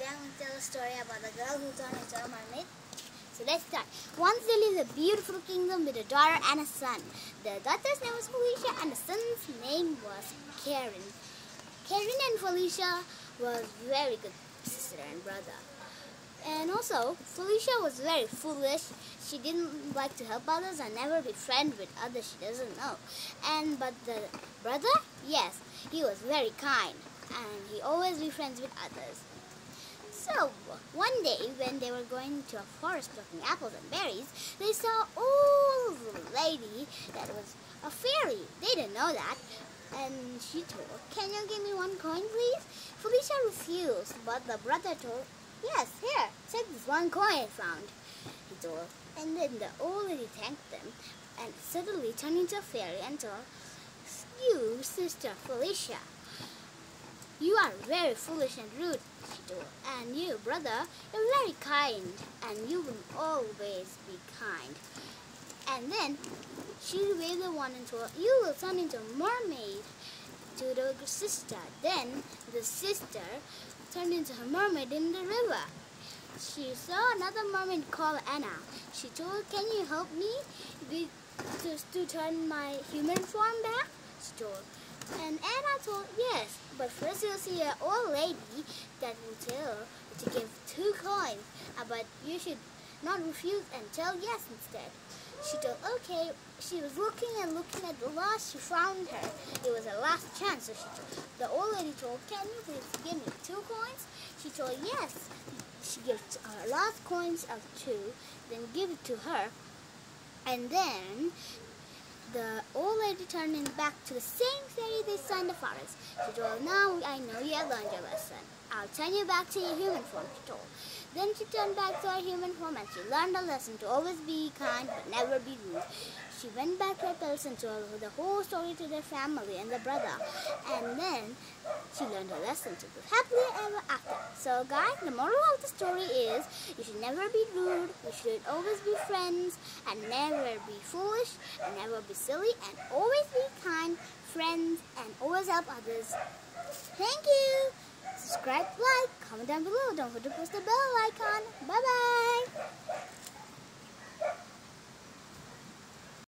I'm going to tell a story about the girl who turned into a mermaid. So let's start. Once there lived a beautiful kingdom with a daughter and a son. The daughter's name was Felicia and the son's name was Karen. Karen and Felicia was very good sister and brother. And also, Felicia was very foolish. She didn't like to help others and never be friends with others she doesn't know. And but the brother, yes, he was very kind and he always be friends with others. So, one day when they were going to a forest plucking apples and berries, they saw old lady that was a fairy. They didn't know that. And she told, can you give me one coin please? Felicia refused, but the brother told, yes, here, take this one coin I found, he told. And then the old lady thanked them and suddenly turned into a fairy and told, you, sister Felicia, you are very foolish and rude, she. And you, brother, you're very kind, and you will always be kind. And then she waved the wand and told, you will turn into a mermaid to the sister. Then the sister turned into a mermaid in the river. She saw another mermaid called Anna. She told, can you help me to, to turn my human form back? She told. And Anna told, yes, but first you'll see an old lady that will tell to give two coins, uh, but you should not refuse and tell yes instead. She told, okay, she was looking and looking at the last, she found her. It was her last chance, so she told, the old lady told, can you please give me two coins? She told, yes. She gives her last coins of two, then give it to her, and then the turned back to the same fairy they saw in the forest. She told, now I know you have learned your lesson. I'll turn you back to your human form, she told. Then she turned back to her human form and she learned a lesson to always be kind but never be rude. She went back to her palace and told the whole story to their family and their brother. And then lesson to live happily ever after. So guys, the moral of the story is you should never be rude, you should always be friends, and never be foolish, and never be silly, and always be kind, friends, and always help others. Thank you! Subscribe, like, comment down below. Don't forget to press the bell icon. Bye-bye!